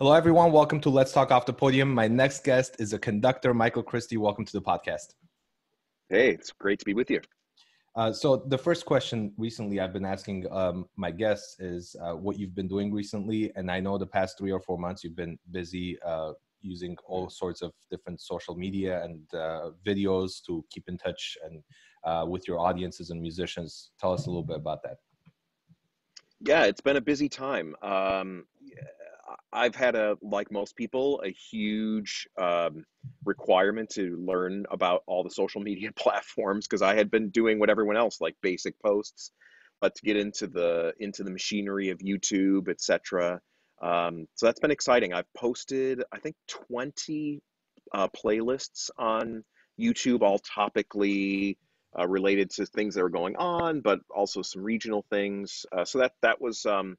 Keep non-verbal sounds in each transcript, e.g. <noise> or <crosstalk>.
Hello, everyone. Welcome to Let's Talk Off the Podium. My next guest is a conductor, Michael Christie. Welcome to the podcast. Hey, it's great to be with you. Uh, so, the first question recently I've been asking um, my guests is uh, what you've been doing recently. And I know the past three or four months you've been busy uh, using all sorts of different social media and uh, videos to keep in touch and uh, with your audiences and musicians. Tell us a little bit about that. Yeah, it's been a busy time. Um, I've had a like most people a huge um, requirement to learn about all the social media <laughs> platforms because I had been doing what everyone else like basic posts, but to get into the into the machinery of YouTube, etc. Um, so that's been exciting. I've posted I think twenty uh, playlists on YouTube, all topically uh, related to things that are going on, but also some regional things. Uh, so that that was. Um,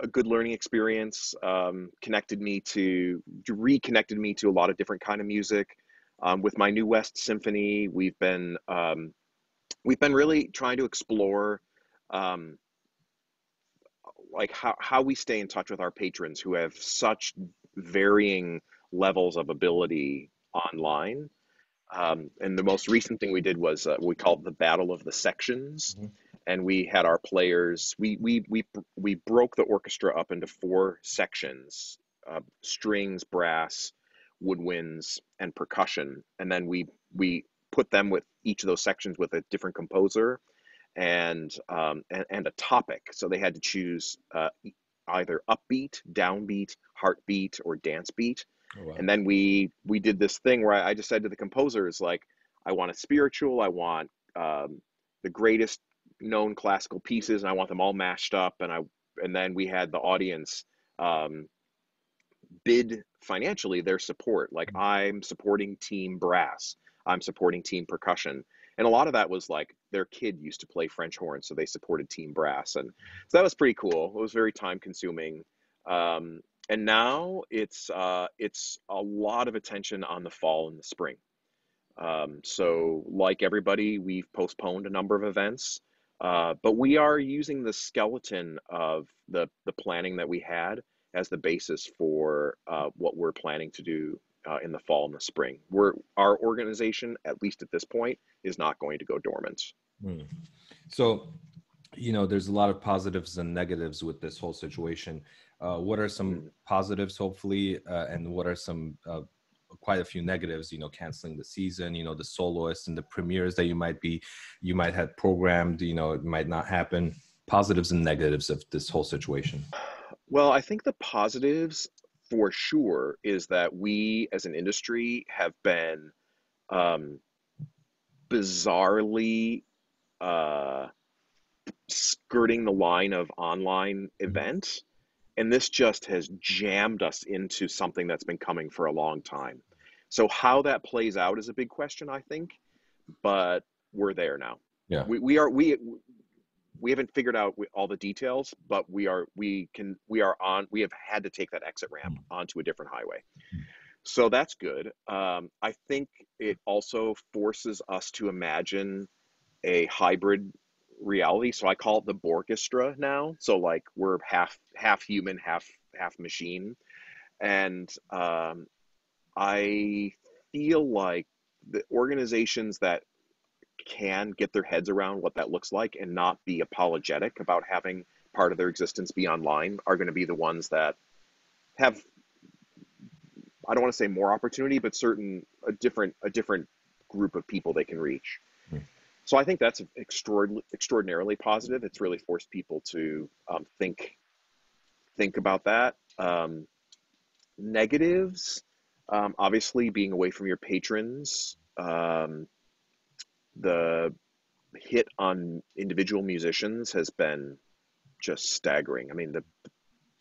a good learning experience. Um, connected me to reconnected me to a lot of different kind of music. Um, with my new West Symphony, we've been um, we've been really trying to explore um, like how, how we stay in touch with our patrons who have such varying levels of ability online. Um, and the most recent thing we did was uh, we called the Battle of the Sections. Mm-hmm and we had our players we we we we broke the orchestra up into four sections uh, strings brass woodwinds and percussion. And then we we put them with each of those sections with a different composer and um, and, and a topic. So they had to choose uh, either upbeat downbeat heartbeat or dance beat. Oh, wow. and then we we did this thing where I, I just said to the composers like i want a spiritual i want um, the greatest known classical pieces and I want them all mashed up and I and then we had the audience um, bid financially their support. Like mm. I'm supporting team brass. I'm supporting team percussion. And a lot of that was like their kid used to play French horn so they supported team brass. And so that was pretty cool. It was very time consuming um, and now it's uh, it's a lot of attention on the fall and the spring. Um, so like everybody we've postponed a number of events uh, but we are using the skeleton of the, the planning that we had as the basis for uh, what we're planning to do uh, in the fall and the spring. We're, our organization, at least at this point, is not going to go dormant. Hmm. So, you know, there's a lot of positives and negatives with this whole situation. Uh, what are some mm. positives, hopefully, uh, and what are some quite a few negatives you know canceling the season you know the soloists and the premieres that you might be you might have programmed you know it might not happen. Positives and negatives of this whole situation. Well i think the positives for sure is that we as an industry have been um, bizarrely uh, skirting the line of online mm-hmm. events and this just has jammed us into something that's been coming for a long time. So how that plays out is a big question, I think, but we're there now. Yeah. We, we are we we haven't figured out all the details, but we are we can we are on we have had to take that exit ramp mm. onto a different highway. So that's good. Um, I think it also forces us to imagine a hybrid reality. So I call it the Borkestra now. So like we're half half human, half half machine, and um, I feel like the organizations that can get their heads around what that looks like and not be apologetic about having part of their existence be online are going to be the ones that have I don't want to say more opportunity, but certain a different a different group of people they can reach. So I think that's extraordinarily, extraordinarily positive. It's really forced people to um, think think about that. Um, negatives, um, obviously, being away from your patrons, um, the hit on individual musicians has been just staggering. I mean, the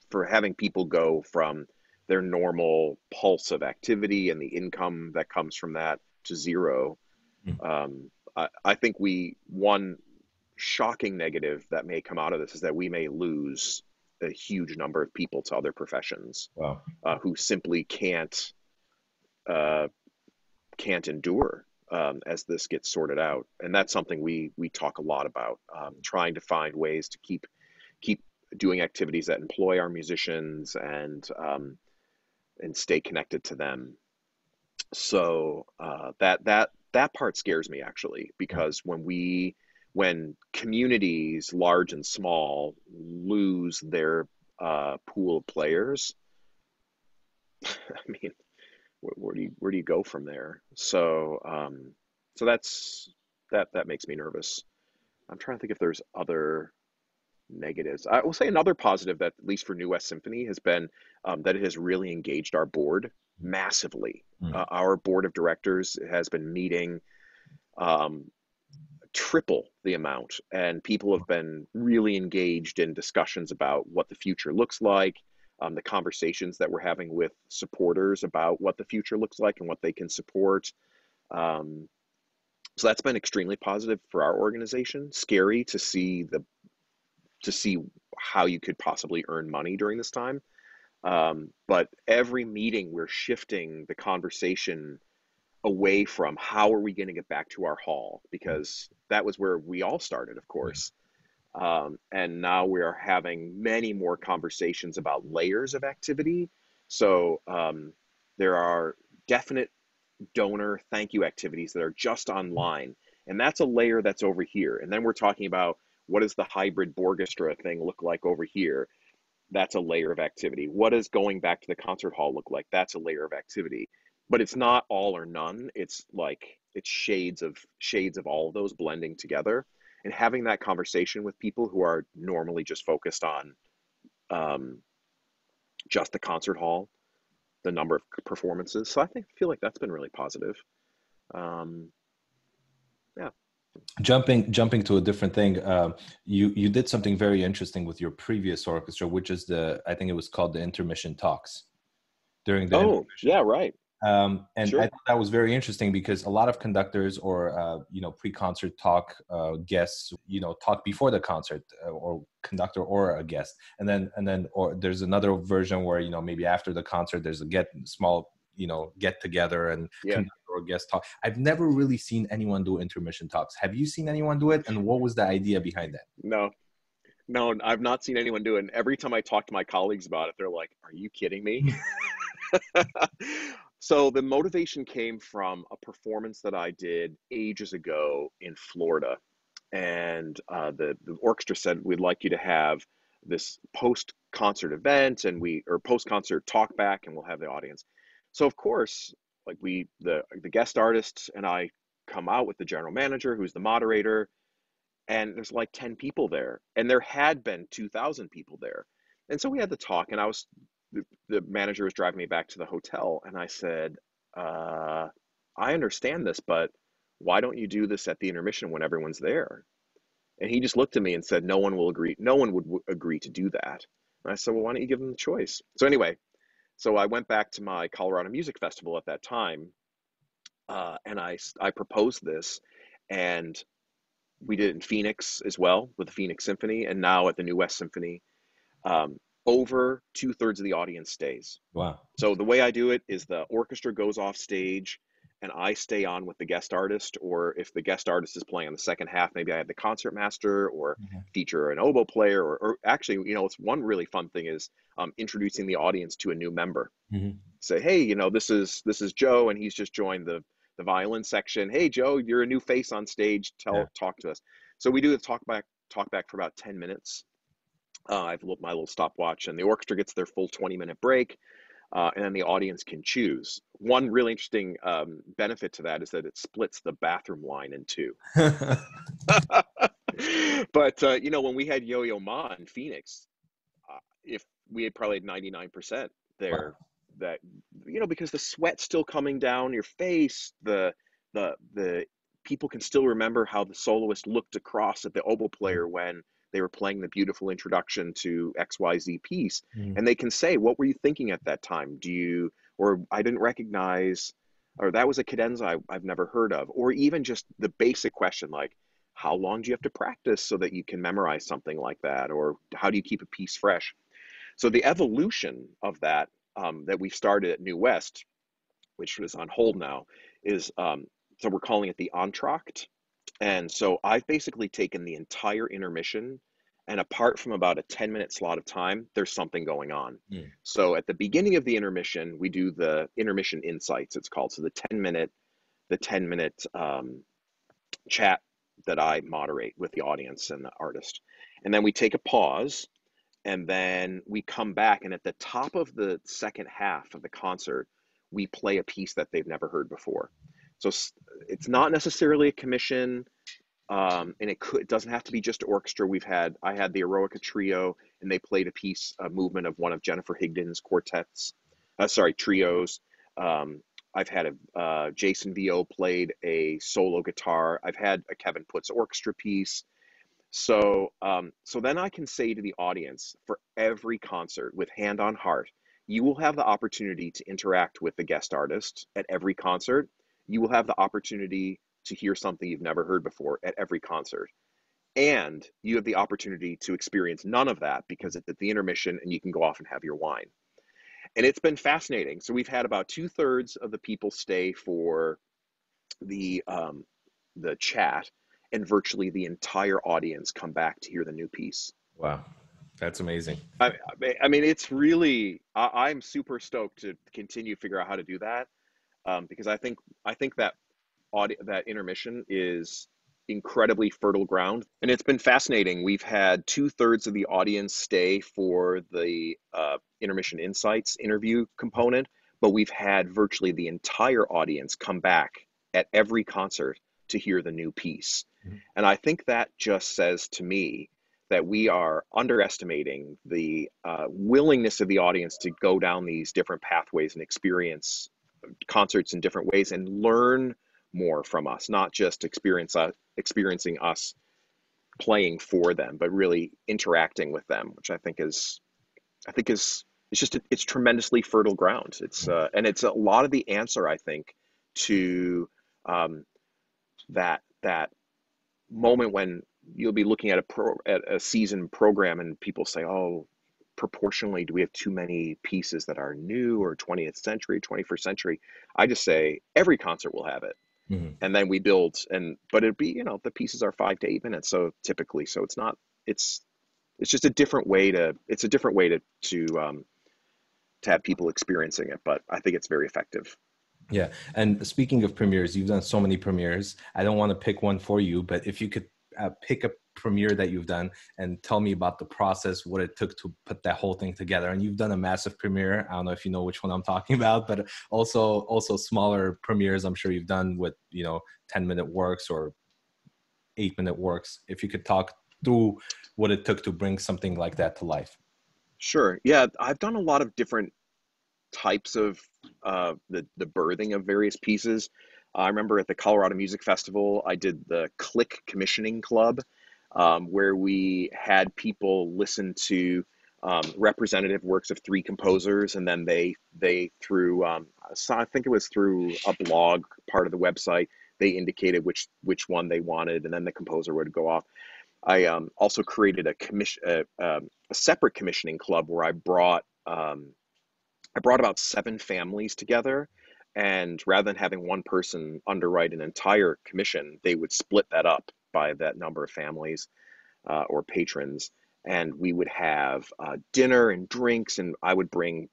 for having people go from their normal pulse of activity and the income that comes from that to zero. Mm. I, I think we one shocking negative that may come out of this is that we may lose a huge number of people to other professions wow. uh, who simply can't uh, can't endure um, as this gets sorted out, and that's something we we talk a lot about, um, trying to find ways to keep keep doing activities that employ our musicians and um, and stay connected to them. So uh, that that that part scares me actually because when we when communities large and small lose their uh, pool of players, <laughs> I mean, where, where, do you where do you go from there? So um, so that's that that makes me nervous. I'm trying to think if there's other negatives. I will say another positive that, at least for New West Symphony, has been um, that it has really engaged our board massively. Mm. Uh, our board of directors has been meeting um, triple the amount, and people have been really engaged in discussions about what the future looks like. Um, the conversations that we're having with supporters about what the future looks like and what they can support. Um, so that's been extremely positive for our organization. Scary to see the to see how you could possibly earn money during this time. Um, but every meeting, we're shifting the conversation away from how are we going to get back to our hall because that was where we all started, of course. Um, and now we are having many more conversations about layers of activity. So um, there are definite donor thank you activities that are just online. And that's a layer that's over here. And then we're talking about what does the hybrid Borgestra thing look like over here? That's a layer of activity. What does going back to the concert hall look like? That's a layer of activity. But it's not all or none. It's like it's shades of shades of all of those blending together. And having that conversation with people who are normally just focused on um, just the concert hall the number of performances. So I think feel like that's been really positive. Um, yeah. Jumping jumping to a different thing, uh, you you did something very interesting with your previous orchestra, which is the I think it was called the intermission talks during the. Oh yeah, right. Um, and sure. I thought that was very interesting because a lot of conductors or uh, you know pre-concert talk uh, guests you know talk before the concert uh, or conductor or a guest, and then and then or there's another version where you know maybe after the concert there's a get small you know get together and yeah. Or guest talk. I've never really seen anyone do intermission talks. Have you seen anyone do it? And what was the idea behind that? No, no, I've not seen anyone do it. And every time I talk to my colleagues about it, they're like, "Are you kidding me?" <laughs> So the motivation came from a performance that I did ages ago in Florida, and uh, the the orchestra said we'd like you to have this post concert event and we or post concert talk back and we'll have the audience. So of course, like we the the guest artists and I come out with the general manager who's the moderator and there's like 10 people there and there had been 2000 people there. And so we had the talk and I was the, the manager was driving me back to the hotel, and I said, uh, I understand this, but why don't you do this at the intermission when everyone's there? And he just looked at me and said, No one will agree. No one would w- agree to do that. And I said, Well, why don't you give them the choice? So, anyway, so I went back to my Colorado Music Festival at that time, uh, and I, I proposed this, and we did it in Phoenix as well with the Phoenix Symphony, and now at the New West Symphony. Um, over two thirds of the audience stays. Wow. So the way I do it is the orchestra goes off stage and I stay on with the guest artist, or if the guest artist is playing on the second half, maybe I have the concert master or mm-hmm. feature an oboe player, or, or, actually, you know, it's one really fun thing is um, introducing the audience to a new member. Mm-hmm. Say, hey, you know, this is this is Joe, and he's just joined the the violin section. Hey, Joe, you're a new face on stage. Tell yeah. talk to us. So we do the talk back talk back for about ten minutes, uh, I have looked my little stopwatch, and the orchestra gets their full 20 minute break, uh, and then the audience can choose. One really interesting um, benefit to that is that it splits the bathroom line in two. <laughs> <laughs> but uh, you know, when we had Yo Yo Ma in Phoenix, uh, if we had probably had 99% there, wow. that you know, because the sweat's still coming down your face, the the the people can still remember how the soloist looked across at the oboe player when they were playing the beautiful introduction to xyz piece mm. and they can say what were you thinking at that time? Do you or i didn't recognize or that was a cadenza I, i've never heard of. Or even just the basic question like how long do you have to practice so that you can memorize something like that? Or how do you keep a piece fresh? So the evolution of that um, that we started at new west which was on hold now is um, so we're calling it the entr'acte and so I've basically taken the entire intermission and apart from about a 10 minute slot of time there's something going on. Mm. so at the beginning of the intermission we do the intermission insights it's called. So the 10 minute the 10 minute um, chat that i moderate with the audience and the artist. And then we take a pause and then we come back and at the top of the second half of the concert we play a piece that they've never heard before so it's not necessarily a commission um, and it could it doesn't have to be just orchestra. We've had I had the Eroica trio, and they played a piece, a movement of one of Jennifer Higdon's quartets, uh, sorry trios. Um, I've had a uh, Jason Vieaux played a solo guitar. I've had a Kevin Puts orchestra piece. So um, so then I can say to the audience for every concert with hand on heart, you will have the opportunity to interact with the guest artist at every concert. You will have the opportunity to hear something you've never heard before at every concert. And you have the opportunity to experience none of that because it's at the intermission and you can go off and have your wine. And it's been fascinating. So we've had about two thirds of the people stay for the um, the chat, and virtually the entire audience come back to hear the new piece. Wow, that's amazing. I, I mean- it's really I, I'm super stoked to continue to figure out how to do that um, because I think I think that audi- that intermission is incredibly fertile ground, and it's been fascinating. We've had two thirds of the audience stay for the uh, intermission insights interview component, but we've had virtually the entire audience come back at every concert to hear the new piece, Mhm. and I think that just says to me that we are underestimating the uh, willingness of the audience to go down these different pathways and experience concerts in different ways and learn more from us, not just experience uh, experiencing us playing for them, but really interacting with them, which I think is, I think is, it's just it's tremendously fertile ground. It's uh, and it's a lot of the answer I think to um, that that moment when you'll be looking at a pro at a season program and people say, "Oh, proportionally, do we have too many pieces that are new or 20th century, 21st century?" I just say every concert will have it, Mhm. and then we build and but it'd be you know the pieces are five to eight minutes, so typically, so it's not it's it's just a different way to it's a different way to to um, to have people experiencing it, but I think it's very effective. Yeah. And speaking of premieres, you've done so many premieres. I don't want to pick one for you, but if you could uh, pick a premiere that you've done and tell me about the process, what it took to put that whole thing together. And you've done a massive premiere. I don't know if you know which one I'm <laughs> talking about, but also also smaller premieres. I'm sure you've done with you know 10 minute works or eight minute works. If you could talk through what it took to bring something like that to life. Sure. Yeah, I've done a lot of different types of uh, the the birthing of various pieces. I remember at the Colorado Music Festival, I did the Click Commissioning Club, um, where we had people listen to um, representative works of three composers, and then they they through um, I think it was through a blog part of the website they indicated which which one they wanted, and then the composer would go off. I um, also created a commission a, um, a separate commissioning club where I brought um, I brought about seven families together, and rather than having one person underwrite an entire commission, they would split that up by that number of families uh, or patrons, and we would have uh, dinner and drinks, and I would bring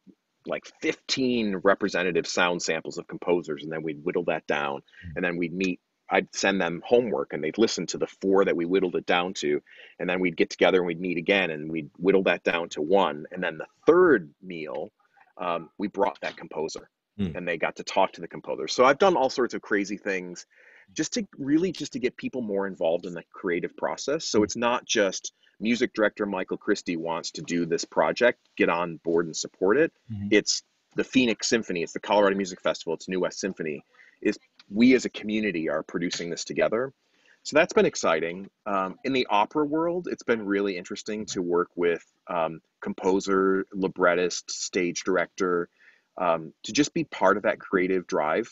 like 15 representative sound samples of composers, and then we'd whittle that down, and then we'd meet. I'd send them homework, and they'd listen to the four that we whittled it down to, and then we'd get together and we'd meet again, and we'd whittle that down to one, and then the third meal um, we brought that composer Hmm. and they got to talk to the composer. So i've done all sorts of crazy things just to really just to get people more involved in the creative process. So it's not just music director michael christie wants to do this project get on board and support it. Mhm. it's the phoenix symphony it's the colorado music festival it's new west symphony. Is we as a community are producing this together. So that's been exciting. Um, in the opera world it's been really interesting to work with um, composer librettist stage director um, to just be part of that creative drive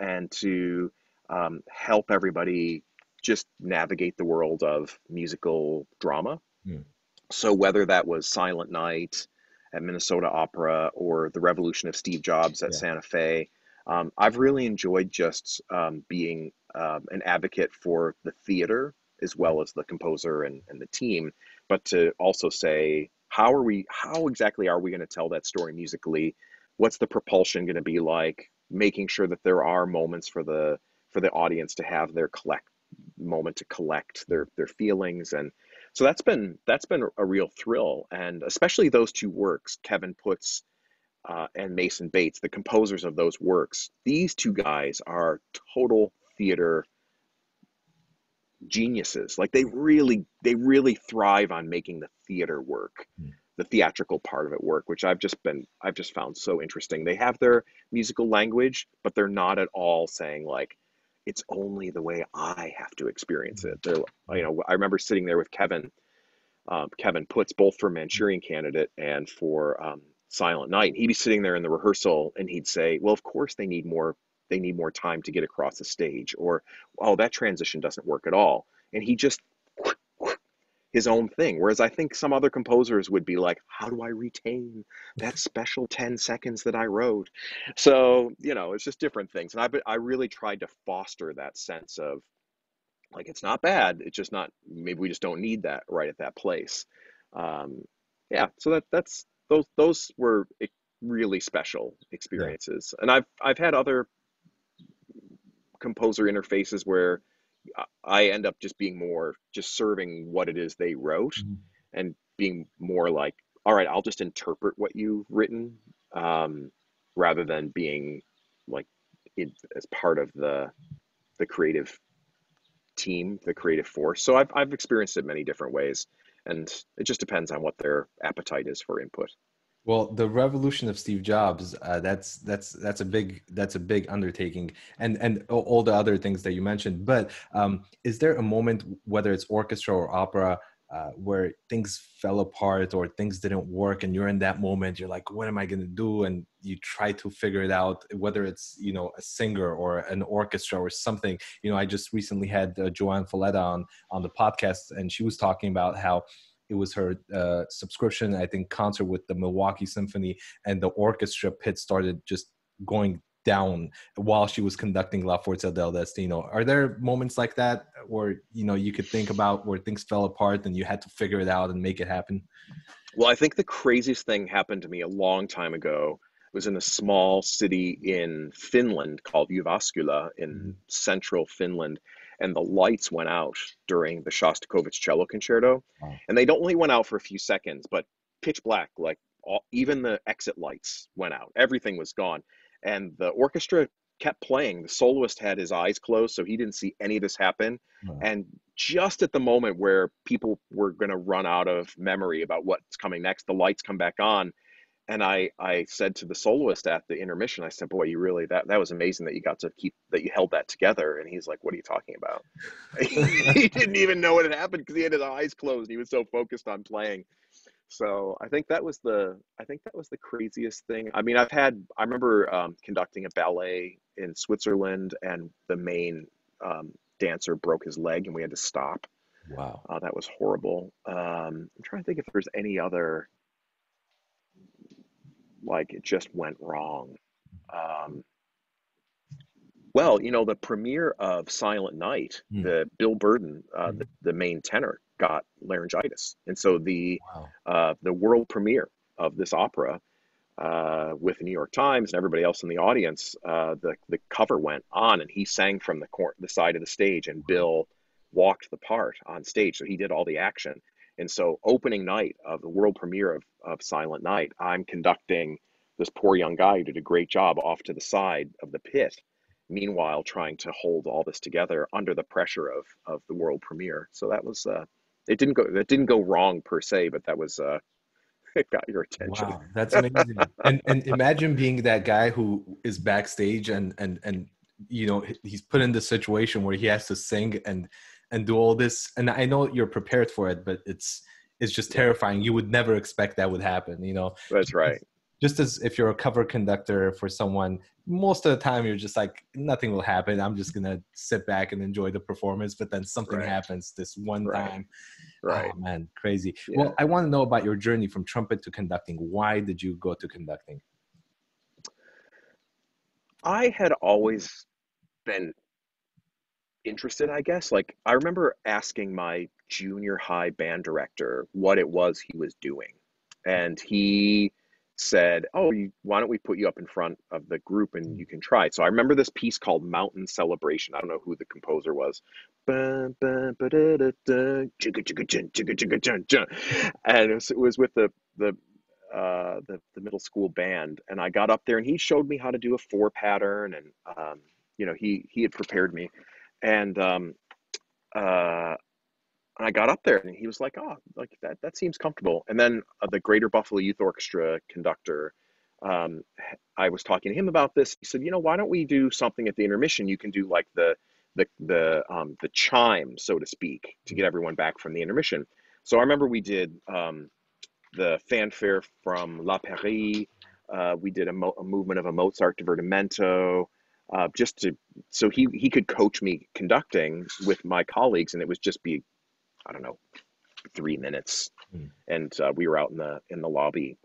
and to um, help everybody just navigate the world of musical drama. Hmm. So whether that was Silent Night at Minnesota Opera or The Revolution of Steve Jobs at Yeah. Santa Fe, um, I've really enjoyed just um, being um, an advocate for the theater as well as the composer and, and the team but to also say how are we how exactly are we going to tell that story musically what's the propulsion going to be like making sure that there are moments for the for the audience to have their collect moment to collect their their feelings. And so that's been that's been a real thrill. And especially those two works kevin puts uh, and mason bates the composers of those works these two guys are total theater geniuses. Like they really they really thrive on making the theater work mm. the theatrical part of it work which i've just been i've just found so interesting. They have their musical language but they're not at all saying like it's only the way i have to experience it. They're you know i remember sitting there with kevin um, kevin puts both for manchurian candidate and for um, silent night. He'd be sitting there in the rehearsal and he'd say well of course they need more they need more time to get across the stage or oh that transition doesn't work at all. And he just his own thing whereas i think some other composers would be like how do i retain that special 10 seconds that i wrote so you know it's just different things and i i really tried to foster that sense of like it's not bad it's just not maybe we just don't need that right at that place um, yeah so that that's those those were really special experiences yeah. and i've i've had other composer interfaces where I end up just being more just serving what it is they wrote mm-hmm. and being more like, all right, I'll just interpret what you've written um, rather than being like it, as part of the the creative team, the creative force. So I've I've experienced it many different ways, and it just depends on what their appetite is for input. Well, the revolution of Steve Jobs, uh, that's that's that's a big that's a big undertaking, and and all the other things that you mentioned. But um, is there a moment, whether it's orchestra or opera, uh, where things fell apart or things didn't work, and you're in that moment, you're like, what am I going to do? And you try to figure it out, whether it's you know a singer or an orchestra or something. You know, I just recently had uh, JoAnn Falletta on on the podcast, and she was talking about how it was her uh, subscription i think concert with the milwaukee symphony and the orchestra pit started just going down while she was conducting la forza del destino. Are there moments like that where you know you could think about where things fell apart and you had to figure it out and make it happen? Well i think the craziest thing happened to me a long time ago. It was in a small city in finland called Jyväskylä in mm-hmm. central finland and the lights went out during the Shostakovich cello concerto. Wow. And they don't only went out for a few seconds, but pitch black, like all, even the exit lights went out. Everything was gone. And the orchestra kept playing. The soloist had his eyes closed, so he didn't see any of this happen. Wow. And just at the moment where people were going to run out of memory about what's coming next, the lights come back on and I I said to the soloist at the intermission, I said, "Boy, you really that that was amazing that you got to keep that you held that together." And he's like, "What are you talking about?" <laughs> he didn't even know what had happened because he had his eyes closed. He was so focused on playing. So I think that was the I think that was the craziest thing. I mean, I've had I remember um, conducting a ballet in Switzerland, and the main um, dancer broke his leg, and we had to stop. Wow, uh, that was horrible. Um, I'm trying to think if there's any other like it just went wrong. Um, well, you know, the premiere of Silent Night, mm. the Bill Burden, uh, mm. the, the, main tenor, got laryngitis, and so the wow. uh, the world premiere of this opera uh, with the New York Times and everybody else in the audience, uh, the the cover went on, and he sang from the cor- the side of the stage, and Bill walked the part on stage, so he did all the action. And so, opening night of the world premiere of, of Silent Night, I'm conducting this poor young guy who did a great job off to the side of the pit. Meanwhile, trying to hold all this together under the pressure of of the world premiere. So that was uh, it didn't go that didn't go wrong per se, but that was uh, <laughs> it got your attention. Wow, that's amazing. and and imagine being that guy who is backstage and and and you know he's put in the situation where he has to sing and and do all this and i know you're prepared for it but it's it's just terrifying. You would never expect that would happen you know? That's right. just as if you're a cover conductor for someone most of the time you're just like nothing will happen. I'm just gonna sit back and enjoy the performance but then something right. happens this one right. time. Right. Oh, man crazy. Yeah. well i want to know about your journey from trumpet to conducting. Why did you go to conducting? I had always been interested, I guess. Like I remember asking my junior high band director what it was he was doing, and he said, "Oh, you, why don't we put you up in front of the group and you can try?" So I remember this piece called Mountain Celebration. I don't know who the composer was. And it was, it was with the the uh, the the middle school band, and I got up there and he showed me how to do a four pattern, and um, you know he he had prepared me, and um, uh, I got up there and he was like, "Oh, like that that seems comfortable." And then uh, the Greater Buffalo Youth Orchestra conductor, um, I was talking to him about this. He said, "You know, why don't we do something at the intermission? You can do like the the the um, the chime, so to speak, to get everyone back from the intermission." So I remember we did um, the fanfare from La Péri. Uh, we did a, mo- a, movement of a Mozart divertimento. Uh, just to so he he could coach me conducting with my colleagues and it was just be I don't know, three minutes, mm. and uh, we were out in the in the lobby.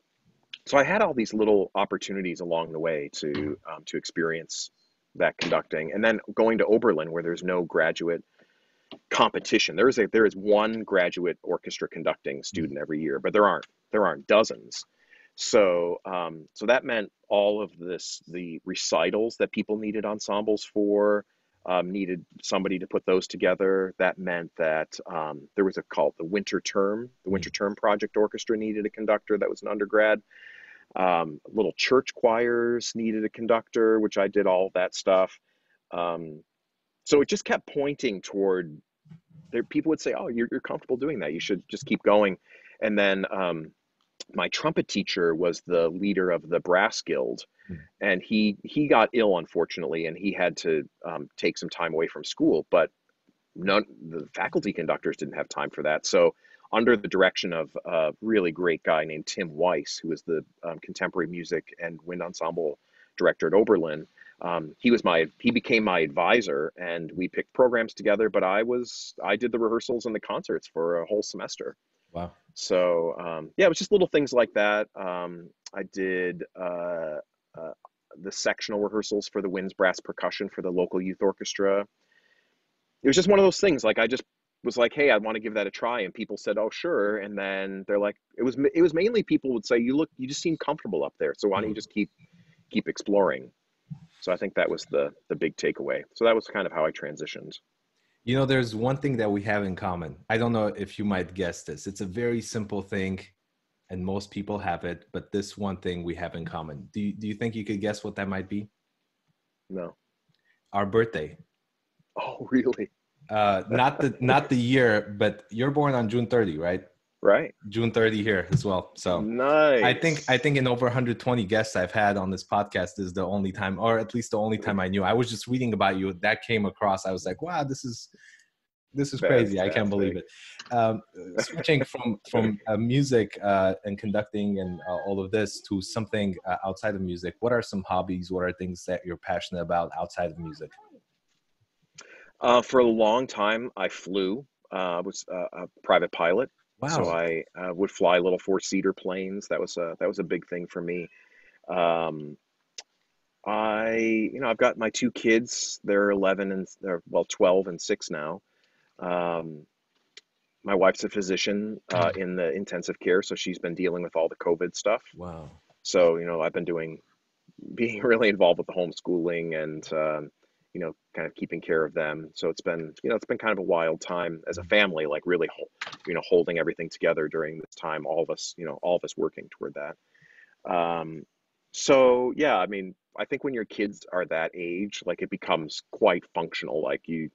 So I had all these little opportunities along the way to um, to experience that conducting, and then going to Oberlin where there's no graduate competition. There is a there is one graduate orchestra conducting student every year, but there aren't there aren't dozens. So um, so that meant all of this the recitals that people needed ensembles for, um, needed somebody to put those together. That meant that um, there was a call, the Winter Term. The Winter mm. Term Project Orchestra needed a conductor that was an undergrad. Um, little church choirs needed a conductor, which I did all that stuff. Um, so it just kept pointing toward there. People would say, "Oh, you're, you're comfortable doing that. You should just keep going." And then um, my trumpet teacher was the leader of the brass guild mm. and he he got ill unfortunately and he had to um, take some time away from school but none the faculty conductors didn't have time for that so under the direction of a really great guy named tim weiss who was the um, contemporary music and wind ensemble director at oberlin um, he was my he became my advisor and we picked programs together but i was i did the rehearsals and the concerts for a whole semester wow so um, yeah, it was just little things like that. Um, I did uh, uh, the sectional rehearsals for the winds brass percussion for the local youth orchestra. It was just one of those things. Like I just was like, hey, I want to give that a try, and people said, oh sure, and then they're like, it was it was mainly people would say, you look, you just seem comfortable up there, so why don't you mm. just keep keep exploring? So I think that was the the big takeaway. So that was kind of how I transitioned. You know, there's one thing that we have in common. I don't know if you might guess this. It's a very simple thing, and most people have it, but this one thing we have in common. Do you, do you think you could guess what that might be? No. Our birthday. Oh, really? Uh, not the not the year, but you're born on June 30, right? Right. June 30 here as well. So nice i think i think in over 120 guests i've had on this podcast is the only time or at least the only time i knew. I was just reading about you. That came across. I was like wow this is this is crazy. I can't believe it. Um, switching <laughs> from from uh, music uh, and conducting and uh, all of this to something uh, outside of music what are some hobbies? What are things that you're passionate about outside of music? Uh, for a long time i flew uh, I was a private pilot Wow. So I uh, would fly little four seater planes. That was a that was a big thing for me. Um, I you know I've got my two kids. They're 11 and they're well 12 and six now. Um, my wife's a physician uh, mm. in the intensive care, so she's been dealing with all the COVID stuff. Wow. So you know I've been doing being <laughs> really involved with the homeschooling and um, you know, kind of keeping care of them. So it's been, you know, it's been kind of a wild time as a family, like really, you know, holding everything together during this time. All of us, you know, all of us working toward that. Um, so yeah, I mean, I think when your kids are that age, like it becomes quite functional. Like you,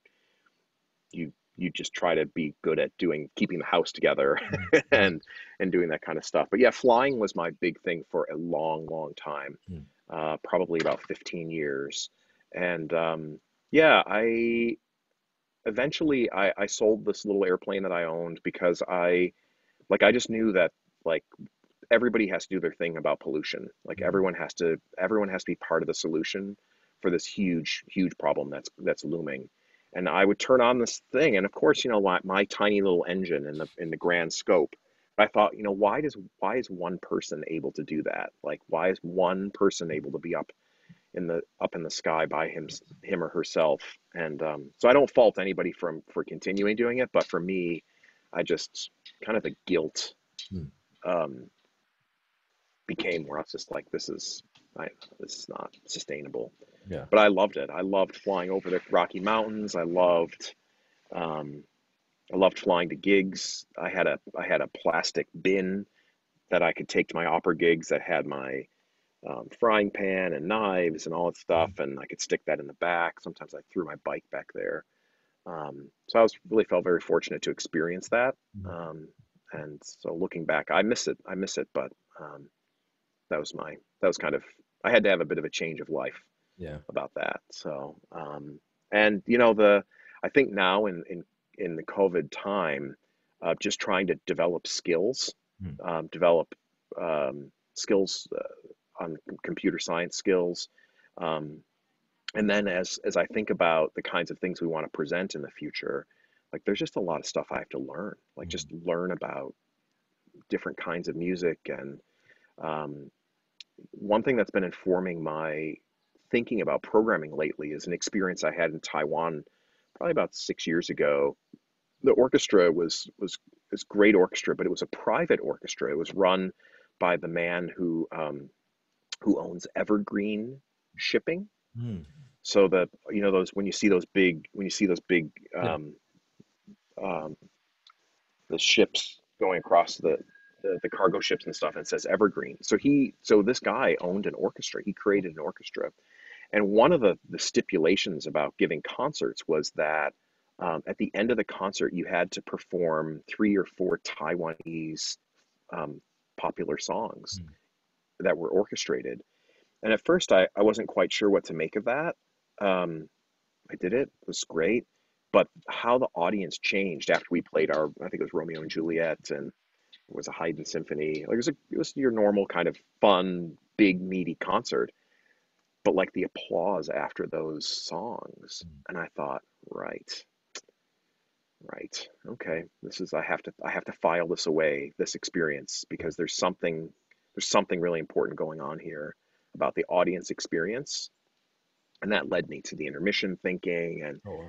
you, you just try to be good at doing keeping the house together mm-hmm. <laughs> and and doing that kind of stuff. But yeah, flying was my big thing for a long, long time. Mm. Uh, probably about 15 years and um, yeah, I eventually I, I sold this little airplane that I owned because I like I just knew that like everybody has to do their thing about pollution. Like mm-hmm. everyone has to everyone has to be part of the solution for this huge huge problem that's that's looming. And I would turn on this thing, and of course, you know, my, my tiny little engine in the in the grand scope. I thought, you know, why does why is one person able to do that? Like, why is one person able to be up in the up in the sky by him him or herself. And um, so i don't fault anybody from for continuing doing it but for me i just kind of the guilt Hmm. um, became where i was just like this is I, this is not sustainable. Yeah. but i loved it. I loved flying over the rocky mountains. I loved um, i loved flying to gigs. I had a i had a plastic bin that i could take to my opera gigs that had my um, frying pan and knives and all that stuff, and I could stick that in the back. Sometimes I threw my bike back there. Um, so I was really felt very fortunate to experience that. Mhm. Um, and so looking back, I miss it. I miss it, but um, that was my that was kind of I had to have a bit of a change of life Yeah. about that. So um, and you know the I think now in in in the COVID time, uh, just trying to develop skills, Hmm. um, develop um, skills uh, on computer science skills. Um, and then as as I think about the kinds of things we want to present in the future, like there's just a lot of stuff I have to learn. Like just learn about different kinds of music and um, one thing that's been informing my thinking about programming lately is an experience I had in Taiwan probably about six years ago. The orchestra was was this great orchestra, but it was a private orchestra. It was run by the man who um, who owns Evergreen Shipping. Hmm. So the you know those when you see those big when you see those big Yeah. um, um, the ships going across the, the the cargo ships and stuff and it says Evergreen. So he so this guy owned an orchestra. He created an orchestra, and one of the the stipulations about giving concerts was that um, at the end of the concert you had to perform three or four Taiwanese um, popular songs Mm. That were orchestrated. And at first I, I wasn't quite sure what to make of that. Um, I did it. It was great. But how the audience changed after we played our, I think it was Romeo and Juliet and it was a Haydn symphony. Like it was a, it was your normal kind of fun, big, meaty concert. But like the applause after those songs, and I thought, right, right, okay, this is I have to I have to file this away, this experience, because there's something there's something really important going on here about the audience experience, and that led me to the intermission thinking and Oh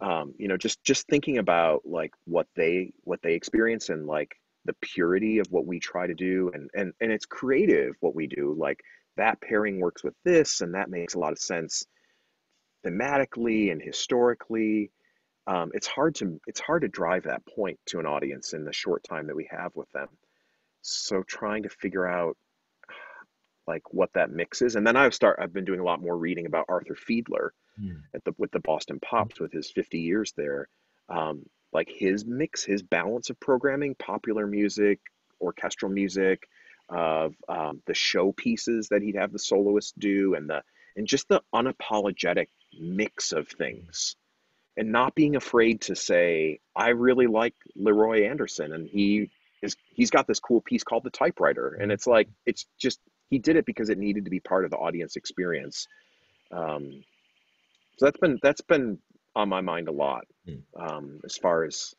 wow. um, you know just just thinking about like what they what they experience and like the purity of what we try to do. And and and it's creative what we do. Like that pairing works with this and that makes a lot of sense thematically and historically. Um, it's hard to it's hard to drive that point to an audience in the short time that we have with them so trying to figure out like what that mix is and then i've start i've been doing a lot more reading about arthur fiedler Hmm. at the with the Boston Pops with his 50 years there. Um, like his mix, his balance of programming, popular music, orchestral music, of um, the show pieces that he'd have the soloists do, and the and just the unapologetic mix of things, and not being afraid to say, I really like Leroy Anderson, and he is he's got this cool piece called the typewriter, and it's like it's just he did it because it needed to be part of the audience experience. Um, so that's been that's been on my mind a lot Hmm. um, as far as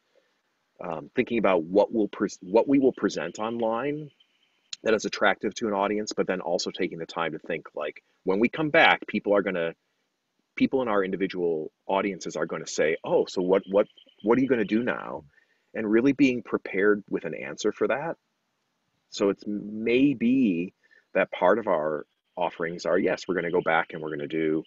um, thinking about what will pres what we will present online that is attractive to an audience, but then also taking the time to think like when we come back, people are gonna people in our individual audiences are going to say, "Oh, so what what what are you going to do now?" And really being prepared with an answer for that. So it's maybe that part of our offerings are yes, we're going to go back and we're going to do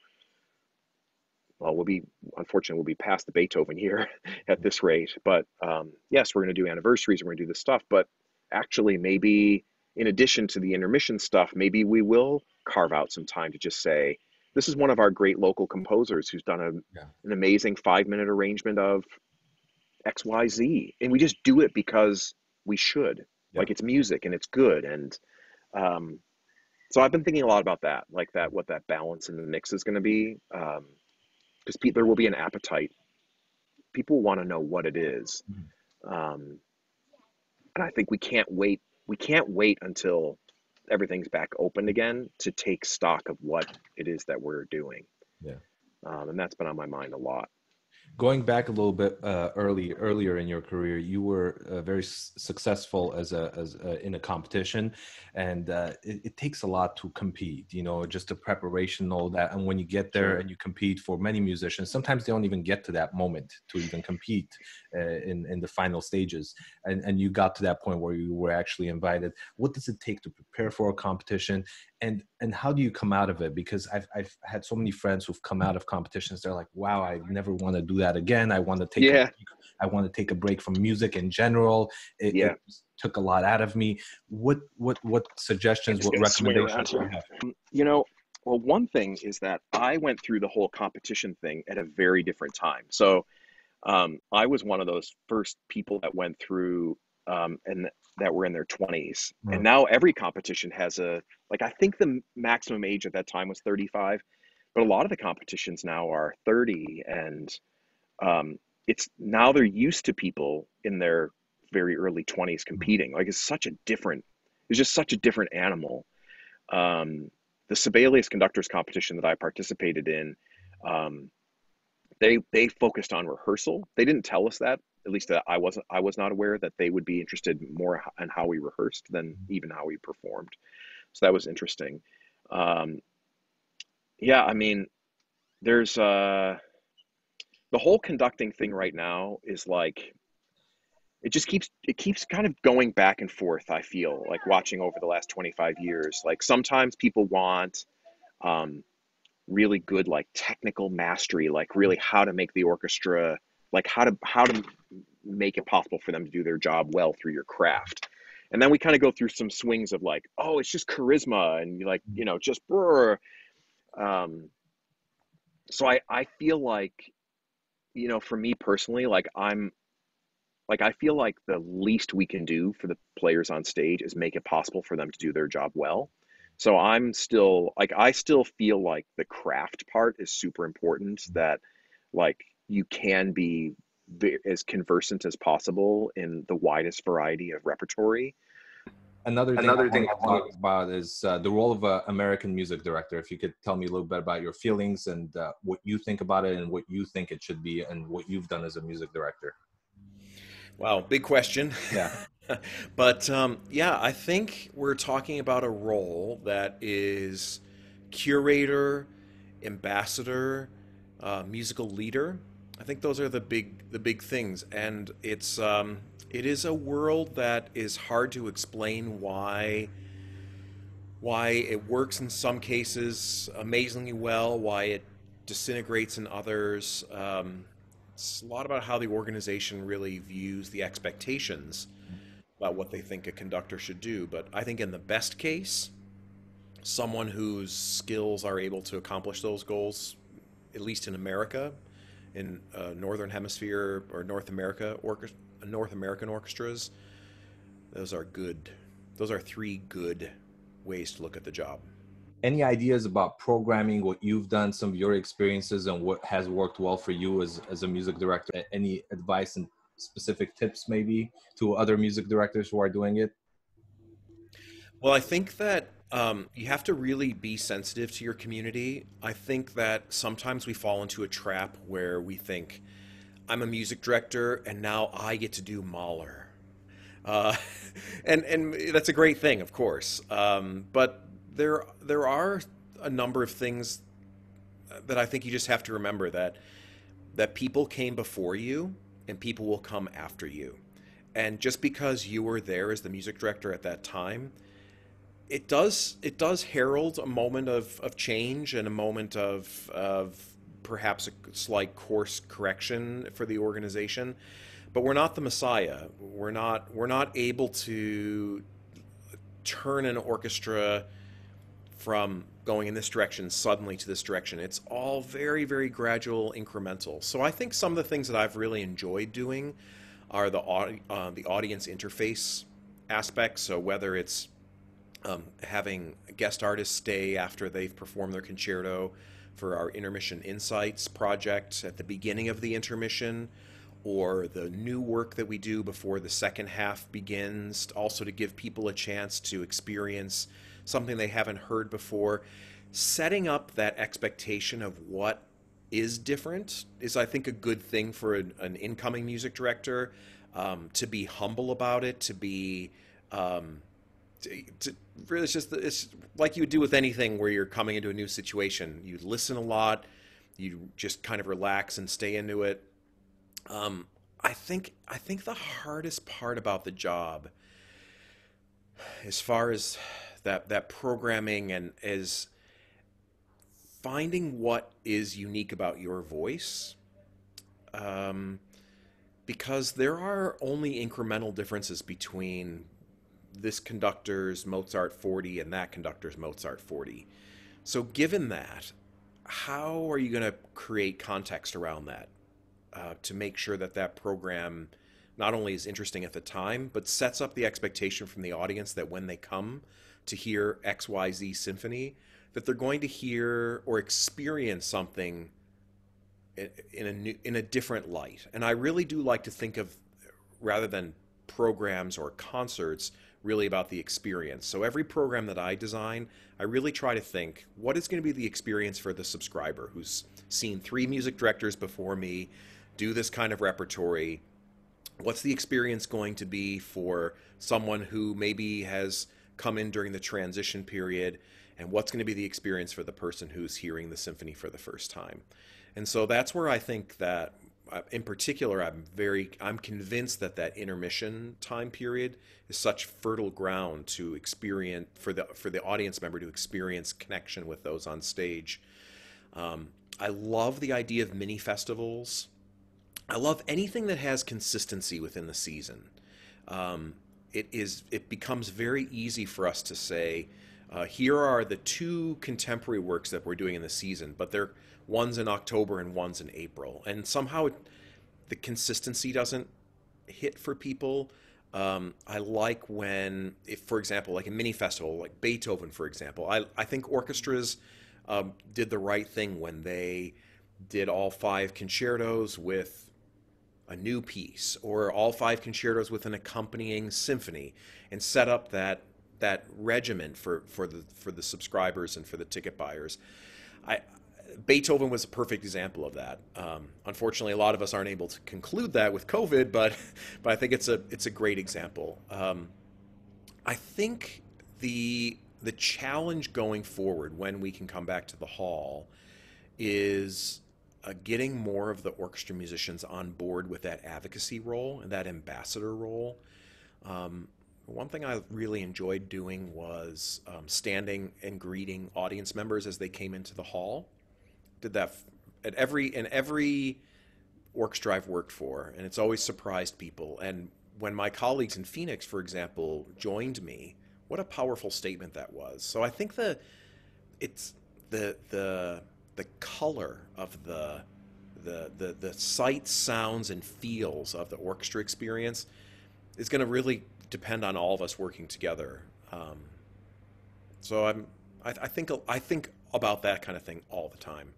well, we'll be unfortunately we'll be past the Beethoven here <laughs> at this rate, but um, yes, we're going to do anniversaries, we're going to do this stuff, but actually maybe in addition to the intermission stuff, maybe we will carve out some time to just say, this is one of our great local composers who's done a, Yeah. an amazing five minute arrangement of XYZ. And we just do it because we should. Yeah. Like it's music and it's good. And um, so I've been thinking a lot about that, like that, what that balance in the mix is going to be. Um, because pe- there will be an appetite. People want to know what it is. Um, and I think we can't wait. We can't wait until everything's back open again to take stock of what it is that we're doing. Yeah. Um, and that's been on my mind a lot. Going back a little bit uh, early earlier in your career you were uh, very s- successful as a as a, in a competition. And uh, it, it, takes a lot to compete you know just the preparation all that. And when you get there and you compete for many musicians sometimes they don't even get to that moment to even compete uh, in in the final stages. And and you got to that point where you were actually invited. What does it take to prepare for a competition and and how do you come out of it? Because i've i've had so many friends who've come out of competitions. They're like wow i never want to do that again. I want to take yeah. a, i want to take a break from music in general. It, yeah. it took a lot out of me. What what what suggestions what recommendations you. have? Um, you know well one thing is that i went through the whole competition thing at a very different time. So um, i was one of those first people that went through um, and that were in their 20s right. and now every competition has a like i think the maximum age at that time was 35 but a lot of the competitions now are 30 and um, it's now they're used to people in their very early 20s competing. Like it's such a different it's just such a different animal. Um, the sibelius conductors competition that i participated in um, they they focused on rehearsal. They didn't tell us that at least that I wasn't I was not aware that they would be interested more in how we rehearsed than mm-hmm. even how we performed. So that was interesting. Um, yeah, I mean, there's uh, the whole conducting thing right now is like it just keeps it keeps kind of going back and forth. I feel like watching over the last 25 years. Like sometimes people want um, really good like technical mastery, like really how to make the orchestra like how to how to make it possible for them to do their job well through your craft and then we kind of go through some swings of like oh it's just charisma and like you know just brr. um so i i feel like you know for me personally like i'm like i feel like the least we can do for the players on stage is make it possible for them to do their job well so i'm still like i still feel like the craft part is super important that like you can be as conversant as possible in the widest variety of repertory. Another thing, Another thing I want to talk about is uh, the role of an American music director. If you could tell me a little bit about your feelings and uh, what you think about it and what you think it should be and what you've done as a music director. Wow, big question. Yeah. <laughs> but um, yeah, I think we're talking about a role that is curator, ambassador, uh, musical leader I think those are the big the big things, and it's um, it is a world that is hard to explain why why it works in some cases amazingly well, why it disintegrates in others. Um, it's a lot about how the organization really views the expectations about what they think a conductor should do. But I think in the best case, someone whose skills are able to accomplish those goals, at least in America, in uh, Northern Hemisphere or North America orchestra, North American orchestras. Those are good. Those are three good ways to look at the job. Any ideas about programming? What you've done, some of your experiences, and what has worked well for you as as a music director? Any advice and specific tips, maybe, to other music directors who are doing it? Well, I think that um, you have to really be sensitive to your community. I think that sometimes we fall into a trap where we think, I'm a music director and now I get to do Mahler. Uh, <laughs> and and that's a great thing, of course. Um, but there there are a number of things that I think you just have to remember that that people came before you and people will come after you. And just because you were there as the music director at that time it does it does herald a moment of, of change and a moment of of perhaps a slight course correction for the organization but we're not the messiah. We're not we're not able to turn an orchestra from going in this direction suddenly to this direction. It's all very very gradual incremental. So i think some of the things that i've really enjoyed doing are the uh, the audience interface aspects. So whether it's um, having guest artists stay after they've performed their concerto for our intermission insights project at the beginning of the intermission or the new work that we do before the second half begins also to give people a chance to experience something they haven't heard before. Setting up that expectation of what is different is I think a good thing for an, an incoming music director um, to be humble about it, to be um, to, really it's just it's like you would do with anything where you're coming into a new situation. You listen a lot, you just kind of relax and stay into it. Um, I think I think the hardest part about the job, as far as that that programming and is finding what is unique about your voice. Um, because there are only incremental differences between this conductor's Mozart 40 and that conductor's Mozart 40. So, given that, how are you going to create context around that uh, to make sure that that program not only is interesting at the time, but sets up the expectation from the audience that when they come to hear XYZ Symphony, that they're going to hear or experience something in a new, in a different light. And I really do like to think of rather than programs or concerts really about the experience. So every program that I design, I really try to think what is going to be the experience for the subscriber who's seen three music directors before me do this kind of repertory. What's the experience going to be for someone who maybe has come in during the transition period and what's going to be the experience for the person who's hearing the symphony for the first time. And so that's where I think that in particular I'm very I'm convinced that that intermission time period is such fertile ground to experience for the for the audience member to experience connection with those on stage. Um, I love the idea of mini festivals. I love anything that has consistency within the season. Um, it is it becomes very easy for us to say uh, here are the two contemporary works that we're doing in the season, but they're one's in October and one's in April, and somehow it, the consistency doesn't hit for people. Um, I like when, if for example, like a mini festival, like Beethoven, for example, I I think orchestras um, did the right thing when they did all five concertos with a new piece or all five concertos with an accompanying symphony and set up that that regiment for, for the for the subscribers and for the ticket buyers. I Beethoven was a perfect example of that. Um, unfortunately, a lot of us aren't able to conclude that with COVID, but <laughs> but I think it's a it's a great example. Um, I think the the challenge going forward when we can come back to the hall is uh, getting more of the orchestra musicians on board with that advocacy role and that ambassador role. Um, one thing I really enjoyed doing was um, standing and greeting audience members as they came into the hall. Did that at every in every orchestra I've worked for, and it's always surprised people. And when my colleagues in Phoenix, for example, joined me, what a powerful statement that was. So I think the it's the the the color of the the the the sights, sounds, and feels of the orchestra experience is going to really depend on all of us working together. Um, so I'm, I, I, think I think about that kind of thing all the time.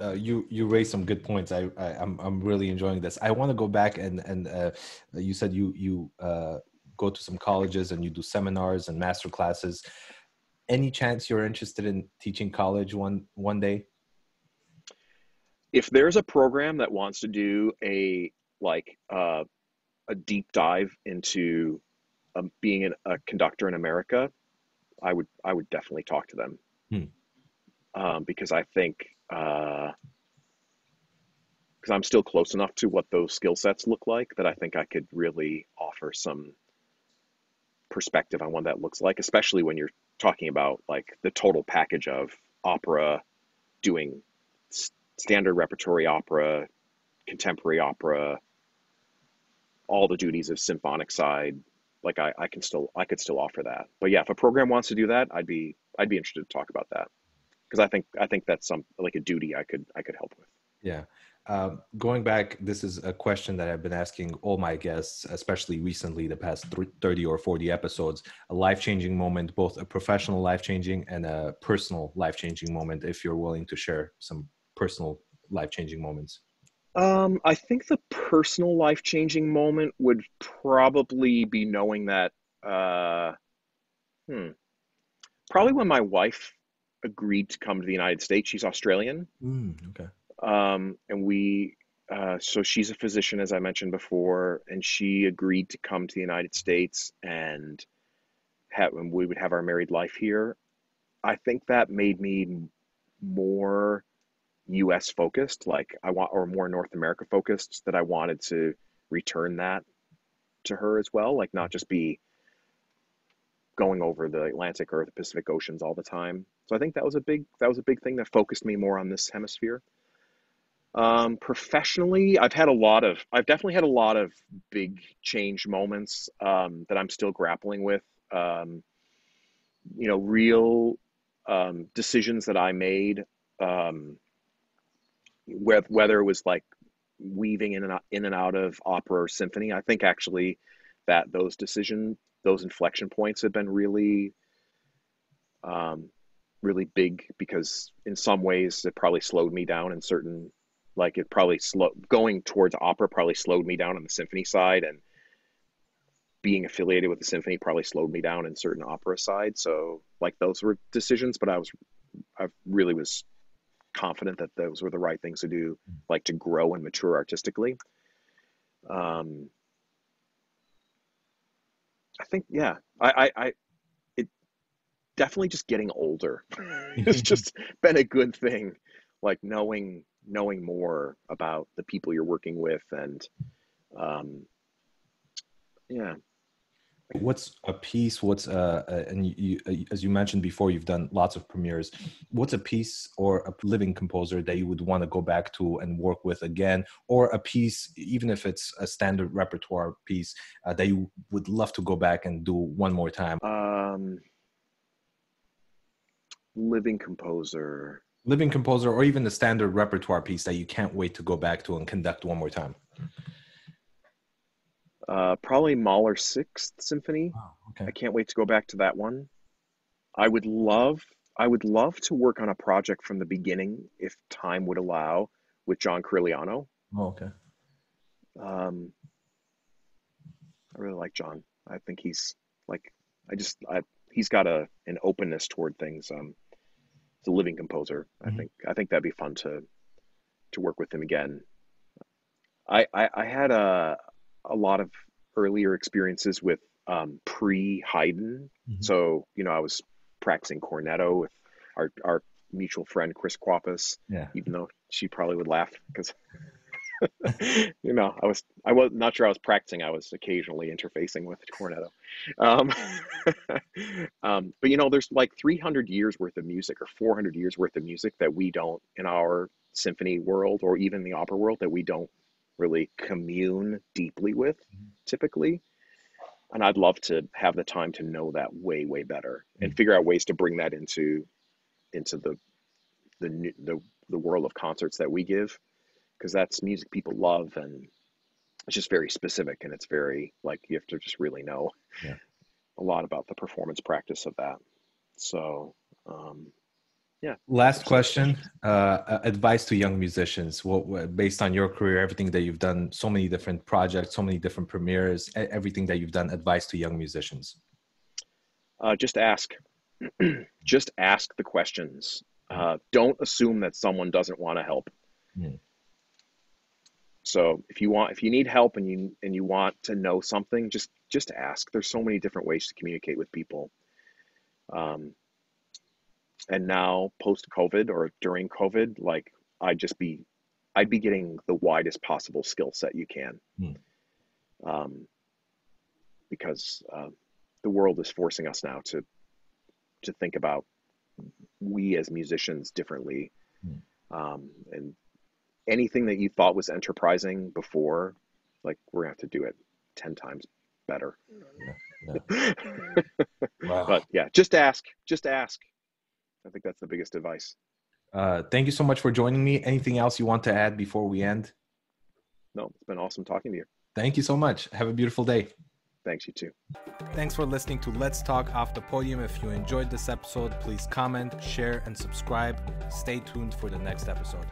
Uh, you you raised some good points. I, I am I'm, I'm really enjoying this. I want to go back and and uh, you said you you uh, go to some colleges and you do seminars and master classes. Any chance you're interested in teaching college one one day? If there's a program that wants to do a like uh, a deep dive into um, being an, a conductor in America, I would I would definitely talk to them hmm. um, because I think because uh, I'm still close enough to what those skill sets look like that I think I could really offer some perspective on what that looks like, especially when you're talking about like the total package of opera, doing standard repertory opera, contemporary opera, all the duties of symphonic side. Like I, I can still i could still offer that. But yeah if a program wants to do that i'd be i'd be interested to talk about that because i think i think that's some like a duty i could i could help with. Yeah. Uh, going back this is a question that i've been asking all my guests especially recently the past 30 or 40 episodes. A life-changing moment both a professional life-changing and a personal life-changing moment if you're willing to share some personal life-changing moments. Um, I think the personal life changing moment would probably be knowing that, uh, hmm, probably when my wife agreed to come to the United States. She's Australian. Mm, okay. Um, and we, uh, so she's a physician, as I mentioned before, and she agreed to come to the United States and have, and we would have our married life here. I think that made me more US focused, like I want, or more North America focused, that I wanted to return that to her as well, like not just be going over the Atlantic or the Pacific Oceans all the time. So I think that was a big that was a big thing that focused me more on this hemisphere. Um, professionally, I've had a lot of I've definitely had a lot of big change moments um, that I'm still grappling with. Um, you know, real um, decisions that I made, um, whether whether it was like weaving in and out, in and out of opera or symphony. I think actually that those decision those inflection points have been really um, really big because in some ways it probably slowed me down in certain like it probably slow going towards opera probably slowed me down on the symphony side and being affiliated with the symphony probably slowed me down in certain opera side. So like those were decisions but i was i really was confident that those were the right things to do like to grow and mature artistically. Um i think yeah. I i, I it definitely just getting older it's just been a good thing. Like knowing knowing more about the people you're working with and um yeah what's a piece what's uh, uh and you, you, uh, as you mentioned before you've done lots of premieres. What's a piece or a living composer that you would want to go back to and work with again? Or a piece even if it's a standard repertoire piece uh, that you would love to go back and do one more time? Um living composer. Living composer or even the standard repertoire piece that you can't wait to go back to and conduct one more time uh, probably Mahler Sixth Symphony. oh, okay I can't wait to go back to that one. I would love, I would love to work on a project from the beginning, if time would allow, with John Corigliano. oh, okay Um, I really like John. I think he's like, I just, I, he's got a an openness toward things. Um, he's a living composer. I Mhm. think, I think that'd be fun to, to work with him again. I, I, I had a, a lot of earlier experiences with um, pre Haydn. Mhm. So, you know, I was practicing cornetto with our, our mutual friend, Kris Kwapis, yeah even though she probably would laugh because, <laughs> you know, I was, I was not sure I was practicing. I was occasionally interfacing with cornetto. Um, <laughs> um, but, you know, there's like 300 years worth of music or 400 years worth of music that we don't in our symphony world or even the opera world that we don't really commune deeply with Mhm. typically and i'd love to have the time to know that way way better and Mm. figure out ways to bring that into into the the new- the, the world of concerts that we give because that's music people love and it's just very specific and it's very like you have to just really know Yeah. a lot about the performance practice of that so um last question uh advice to young musicians. What, based on your career everything that you've done so many different projects so many different premieres everything that you've done advice to young musicians? Uh, just ask. <clears throat> Just ask the questions. Uh, don't assume that someone doesn't want to help. Mm. so if you want if you need help and you and you want to know something just just ask. There's so many different ways to communicate with people. Um, and now post covid or during covid like i'd just be i'd be getting the widest possible skill set you can. Mm. um, because uh, the world is forcing us now to to think about we as musicians differently. Mm. um, and anything that you thought was enterprising before like we're gonna have to do it 10 times better. <laughs> Wow. But yeah just ask just ask i think that's the biggest advice. Uh thank you so much for joining me. Anything else you want to add before we end? No it's been awesome talking to you. Thank you so much. Have a beautiful day. Thanks you too. Thanks for listening to Let's Talk Off the Podium. If you enjoyed this episode, please comment, share, and subscribe. Stay tuned for the next episode.